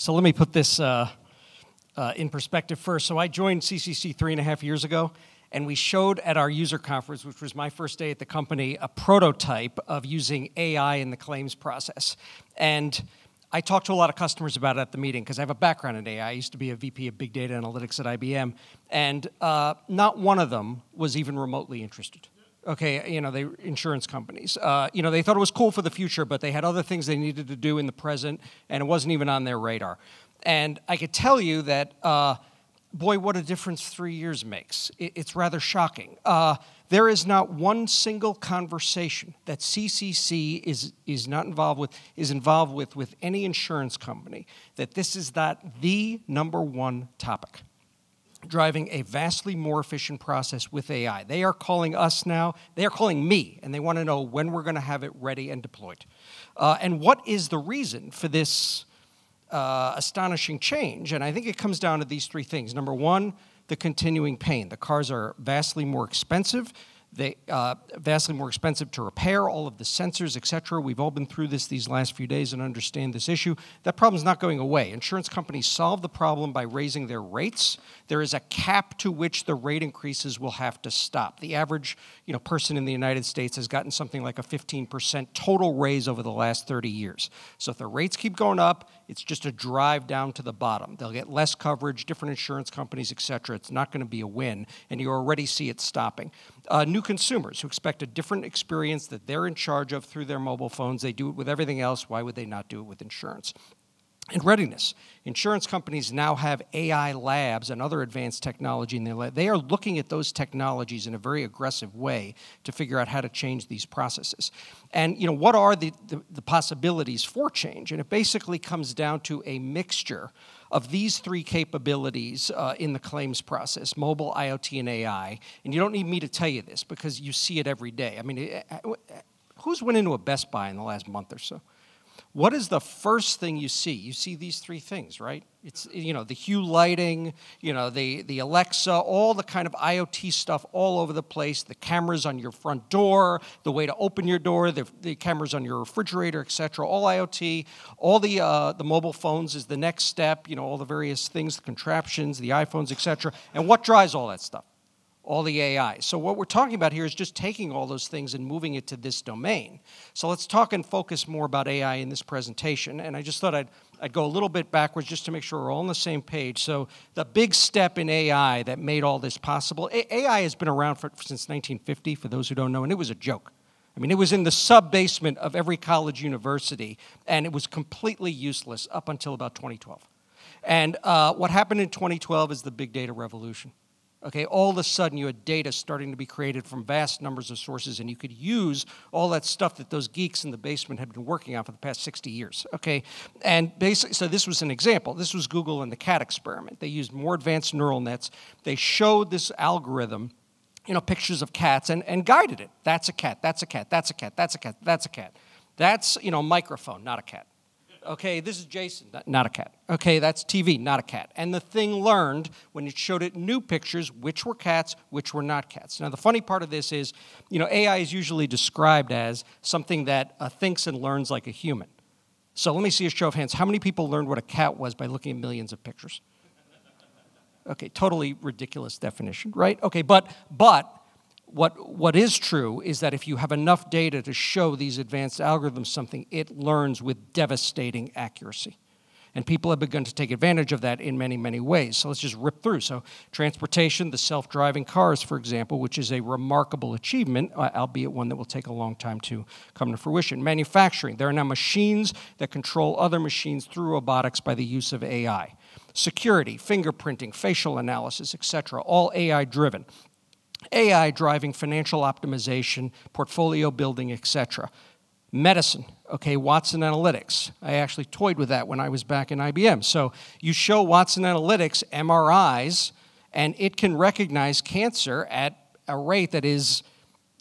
So let me put this uh, uh, in perspective first. So I joined CCC three and a half years ago, and we showed at our user conference, which was my first day at the company, a prototype of using AI in the claims process. And I talked to a lot of customers about it at the meeting because I have a background in AI. I used to be a VP of Big Data Analytics at IBM, and uh, not one of them was even remotely interested okay, you know, they insurance companies. Uh, you know, they thought it was cool for the future, but they had other things they needed to do in the present, and it wasn't even on their radar. And I could tell you that, uh, boy, what a difference three years makes. It, it's rather shocking. Uh, there is not one single conversation that CCC is, is not involved with, is involved with, with any insurance company, that this is not the number one topic driving a vastly more efficient process with AI. They are calling us now, they are calling me, and they want to know when we're going to have it ready and deployed. Uh, and what is the reason for this uh, astonishing change? And I think it comes down to these three things. Number one, the continuing pain. The cars are vastly more expensive. They uh, vastly more expensive to repair, all of the sensors, et cetera. We've all been through this these last few days and understand this issue. That problem's not going away. Insurance companies solve the problem by raising their rates. There is a cap to which the rate increases will have to stop. The average you know, person in the United States has gotten something like a 15% total raise over the last 30 years. So if the rates keep going up, it's just a drive down to the bottom. They'll get less coverage, different insurance companies, et cetera. It's not going to be a win, and you already see it stopping. Uh, new consumers who expect a different experience that they're in charge of through their mobile phones. They do it with everything else. Why would they not do it with insurance? And readiness. Insurance companies now have AI labs and other advanced technology in their lab. They are looking at those technologies in a very aggressive way to figure out how to change these processes. And you know, what are the, the, the possibilities for change? And it basically comes down to a mixture of these three capabilities uh, in the claims process mobile, IoT, and AI. And you don't need me to tell you this because you see it every day. I mean, eh, eh, who's went into a Best Buy in the last month or so? What is the first thing you see? You see these three things, right? It's you know the Hue lighting, you know the the Alexa, all the kind of IoT stuff all over the place. The cameras on your front door, the way to open your door, the, the cameras on your refrigerator, etc. All IoT. All the uh, the mobile phones is the next step. You know all the various things, the contraptions, the iPhones, etc. And what drives all that stuff? All the AI. So what we're talking about here is just taking all those things and moving it to this domain. So let's talk and focus more about AI in this presentation. And I just thought I'd, I'd go a little bit backwards just to make sure we're all on the same page. So the big step in AI that made all this possible, AI has been around for, since 1950, for those who don't know, and it was a joke. I mean, it was in the sub basement of every college university, and it was completely useless up until about 2012. And uh, what happened in 2012 is the big data revolution. Okay, all of a sudden you had data starting to be created from vast numbers of sources, and you could use all that stuff that those geeks in the basement had been working on for the past 60 years. Okay, and basically, so this was an example. This was Google and the cat experiment. They used more advanced neural nets. They showed this algorithm, you know, pictures of cats and, and guided it. That's a cat, that's a cat, that's a cat, that's a cat, that's a cat. That's, you know, microphone, not a cat. Okay, this is Jason, not a cat. Okay, that's TV, not a cat. And the thing learned when it showed it new pictures which were cats, which were not cats. Now, the funny part of this is, you know, AI is usually described as something that uh, thinks and learns like a human. So let me see a show of hands. How many people learned what a cat was by looking at millions of pictures? Okay, totally ridiculous definition, right? Okay, but but what, what is true is that if you have enough data to show these advanced algorithms something, it learns with devastating accuracy. And people have begun to take advantage of that in many, many ways. So let's just rip through. So, transportation, the self driving cars, for example, which is a remarkable achievement, uh, albeit one that will take a long time to come to fruition. Manufacturing, there are now machines that control other machines through robotics by the use of AI. Security, fingerprinting, facial analysis, etc., all AI driven. AI driving financial optimization, portfolio building, etc. Medicine, okay, Watson Analytics. I actually toyed with that when I was back in IBM. So you show Watson Analytics MRIs, and it can recognize cancer at a rate that is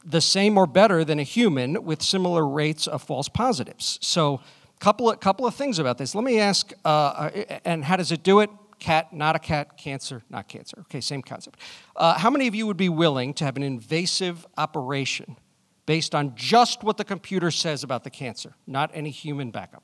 the same or better than a human with similar rates of false positives. So, couple of, couple of things about this. Let me ask, uh, uh and how does it do it? Cat, not a cat, cancer, not cancer. Okay, same concept. Uh, how many of you would be willing to have an invasive operation based on just what the computer says about the cancer, not any human backup?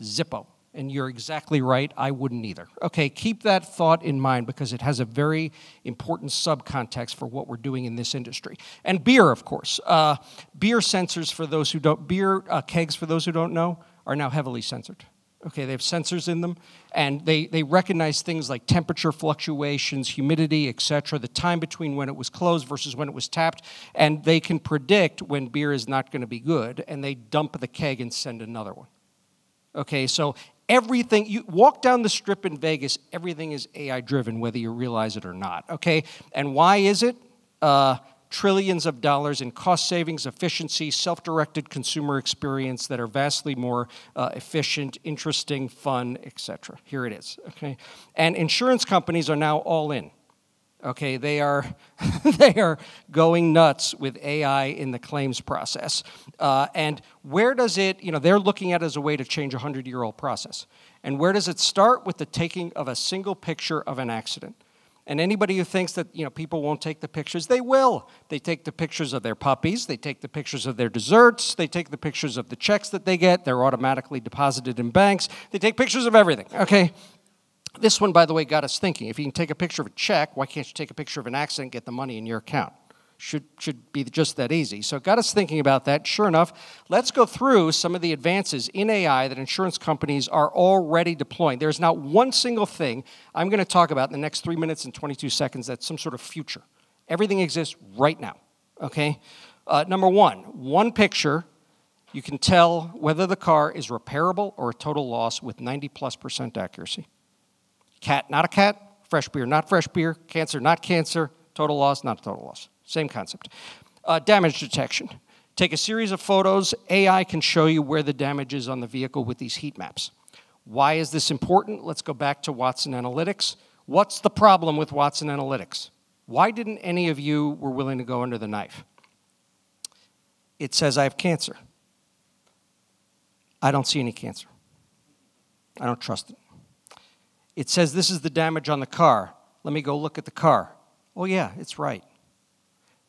Zippo. And you're exactly right, I wouldn't either. Okay, keep that thought in mind because it has a very important subcontext for what we're doing in this industry. And beer, of course. Uh, beer sensors, for those who don't, beer uh, kegs, for those who don't know, are now heavily censored. Okay, they have sensors in them, and they, they recognize things like temperature fluctuations, humidity, etc., the time between when it was closed versus when it was tapped, and they can predict when beer is not going to be good, and they dump the keg and send another one. Okay, so everything, you walk down the strip in Vegas, everything is AI driven, whether you realize it or not. Okay, and why is it? Uh, trillions of dollars in cost savings, efficiency, self directed consumer experience that are vastly more uh, efficient, interesting, fun, etc. Here it is. Okay? And insurance companies are now all in. Okay, they are, they are going nuts with AI in the claims process. Uh, and where does it, you know, they're looking at it as a way to change a 100 year old process. And where does it start? With the taking of a single picture of an accident. And anybody who thinks that you know people won't take the pictures, they will. They take the pictures of their puppies, they take the pictures of their desserts, they take the pictures of the checks that they get, they're automatically deposited in banks. They take pictures of everything, okay? This one, by the way, got us thinking. If you can take a picture of a check, why can't you take a picture of an accident and get the money in your account? Should, should be just that easy. So it got us thinking about that. Sure enough, let's go through some of the advances in AI that insurance companies are already deploying. There's not one single thing I'm going to talk about in the next three minutes and 22 seconds that's some sort of future. Everything exists right now, okay? Uh, number one, one picture, you can tell whether the car is repairable or a total loss with 90 plus percent accuracy. Cat, not a cat, fresh beer, not fresh beer, cancer, not cancer, total loss, not a total loss. Same concept. Uh, damage detection. Take a series of photos. AI can show you where the damage is on the vehicle with these heat maps. Why is this important? Let's go back to Watson Analytics. What's the problem with Watson Analytics? Why didn't any of you were willing to go under the knife? It says I have cancer. I don't see any cancer. I don't trust it. It says this is the damage on the car. Let me go look at the car. Oh, yeah, it's right.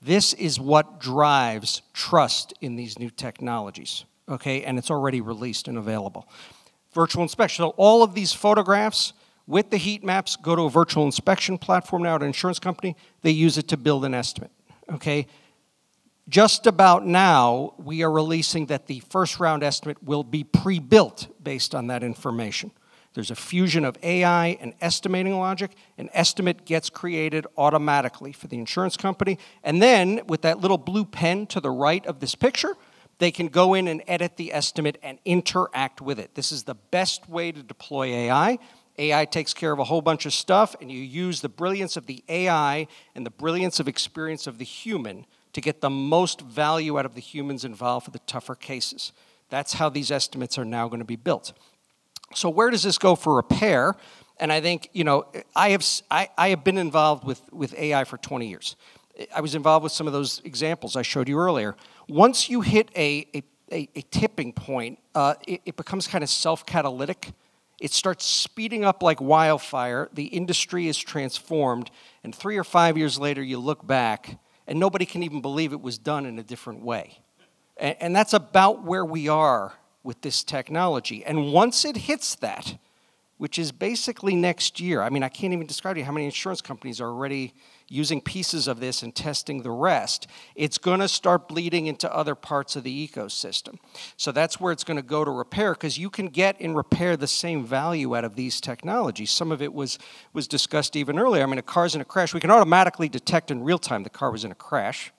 This is what drives trust in these new technologies, okay? And it's already released and available. Virtual inspection. So all of these photographs with the heat maps go to a virtual inspection platform now at an insurance company. They use it to build an estimate, okay? Just about now, we are releasing that the first round estimate will be pre built based on that information. There's a fusion of AI and estimating logic. An estimate gets created automatically for the insurance company. And then, with that little blue pen to the right of this picture, they can go in and edit the estimate and interact with it. This is the best way to deploy AI. AI takes care of a whole bunch of stuff, and you use the brilliance of the AI and the brilliance of experience of the human to get the most value out of the humans involved for the tougher cases. That's how these estimates are now going to be built. So where does this go for repair? And I think, you know, I have, I, I have been involved with, with AI for 20 years. I was involved with some of those examples I showed you earlier. Once you hit a, a, a, a tipping point, uh, it, it becomes kind of self-catalytic. It starts speeding up like wildfire. The industry is transformed. And three or five years later, you look back, and nobody can even believe it was done in a different way. And, and that's about where we are with this technology. And once it hits that, which is basically next year, I mean, I can't even describe to you how many insurance companies are already using pieces of this and testing the rest. It's going to start bleeding into other parts of the ecosystem. So that's where it's going to go to repair because you can get in repair the same value out of these technologies. Some of it was, was discussed even earlier. I mean, a car's in a crash. We can automatically detect in real time the car was in a crash.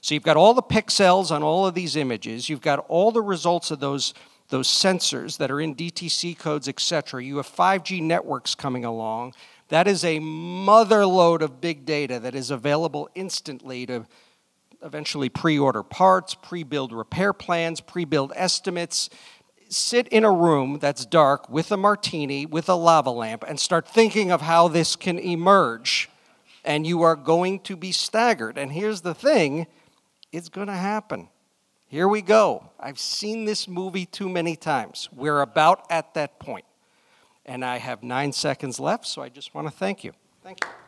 So you've got all the pixels on all of these images. You've got all the results of those, those sensors that are in DTC codes, etc. You have 5G networks coming along. That is a mother load of big data that is available instantly to eventually pre-order parts, pre-build repair plans, pre-build estimates. Sit in a room that's dark with a martini, with a lava lamp, and start thinking of how this can emerge. And you are going to be staggered. And here's the thing it's going to happen. Here we go. I've seen this movie too many times. We're about at that point. And I have nine seconds left, so I just want to thank you. Thank you.